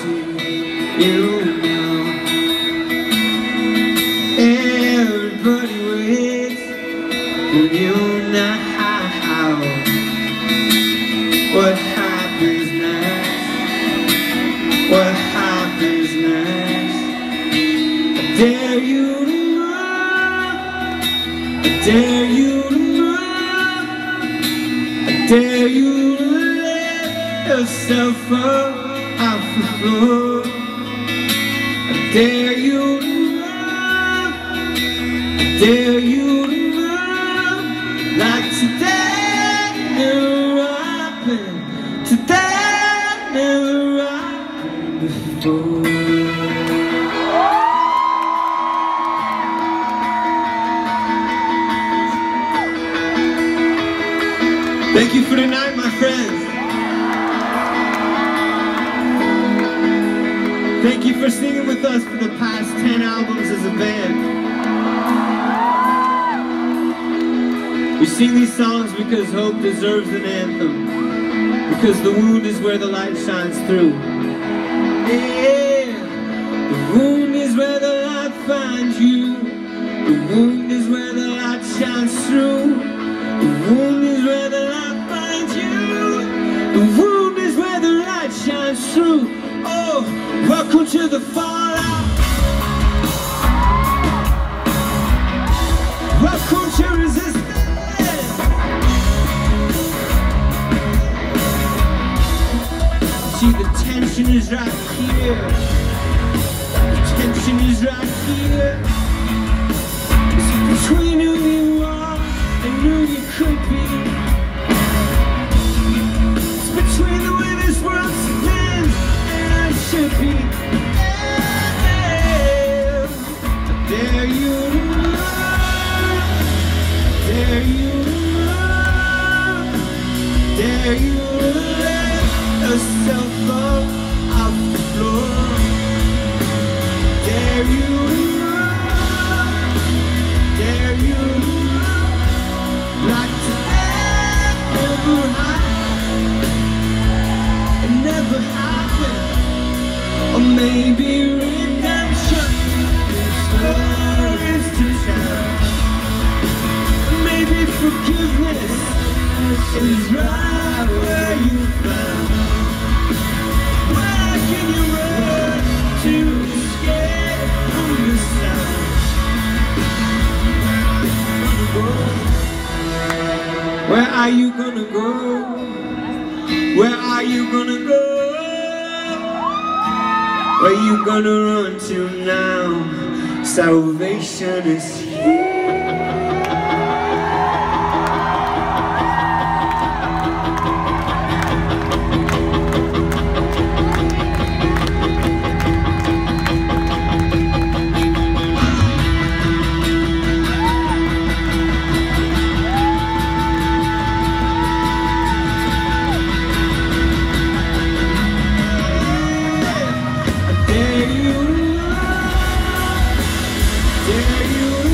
see you now. Everybody waits for you now. What happens next? What happens next? I dare you to run. I dare you to run. I dare you to let yourself up the floor. I dare you to run. I dare you to run like today never happened. Today never happened before. Thank you for tonight, my friends. Thank you for singing with us for the past 10 albums as a band. We sing these songs because hope deserves an anthem. Because the wound is where the light shines through. Yeah, the wound is where the light finds you. The wound is where the light shines through. The wound is where the light finds you. The wound to the fallout. Welcome to resistance. See, the tension is right here. The tension is right here. You let yourself the floor. Dare you. Dare you. Like never. It never happened. Or maybe redemption is stories to tell. Maybe forgiveness is right Where are you gonna go? Where are you gonna go? Where you gonna run to now? Salvation is here. Yeah. you